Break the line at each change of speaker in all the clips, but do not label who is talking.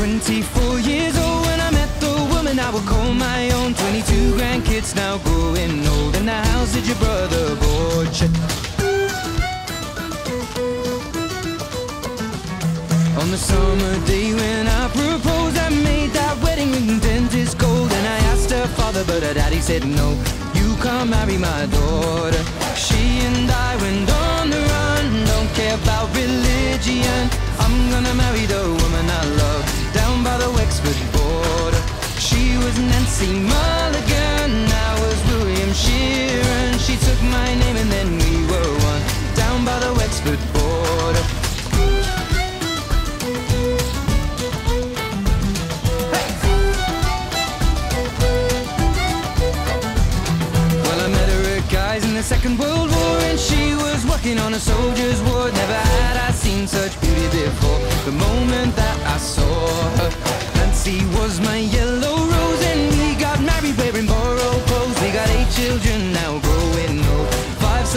was 24 years old when I met the woman I would call my own. 22 grandkids now growing old. In the house that your brother bought you. On the summer day when I proposed, I made that wedding ring dentist gold. And I asked her father, but her daddy said no. You can't marry my daughter. She and I went on the run. Was Mulligan. I was William Sheeran. She took my name and then we were one down by the Wexford border. Well, I met her at Guy's in the Second World War, and she was working on a soldier's ward. Never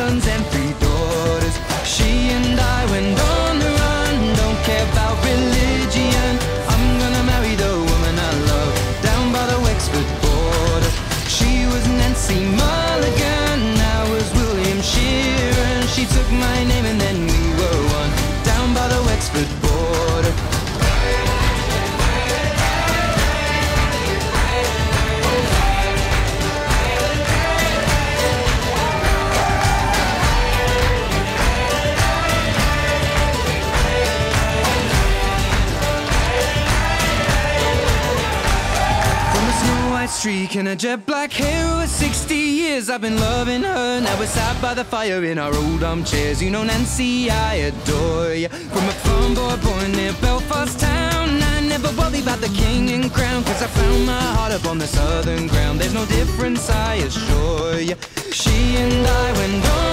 sons and three daughters. She and I went on the run, don't care about religion. I'm gonna marry the woman I love down by the Wexford border. She was Nancy Mulligan, I was William Sheeran. She took my name and then we were one down by the Wexford border. Streak and a jet black hair over 60 years. I've been loving her. Now we're sat by the fire in our old armchairs. You know Nancy, I adore you From a farm boy born near Belfast town. I never worry about the king and crown Cause I found my heart up on the southern ground. There's no difference, I assure you She and I went on